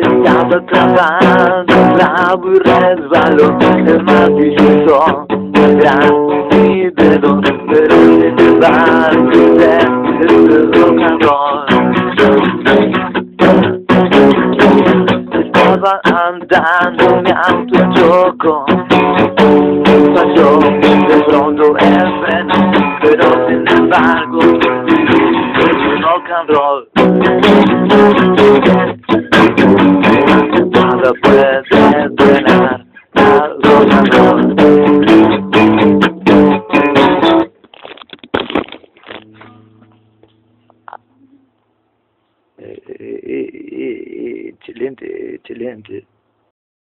Estaba trabajando bravo y resbaló El maravilloso gran mi dedo Pero sin embargo de rock and roll Estaba andando mi auto chocó Falló de pronto el freno Pero sin embargo rock and roll lo puedes entrenar. Algo mejor. Eh, eh, eh, excelente, excelente.